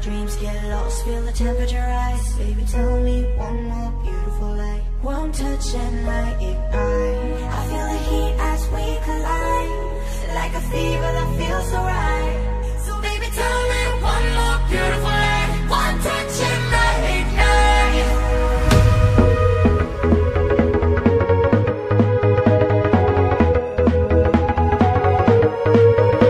dreams get lost, feel the temperature rise Baby, tell me one more beautiful light One touch and I ignite. I feel the heat Música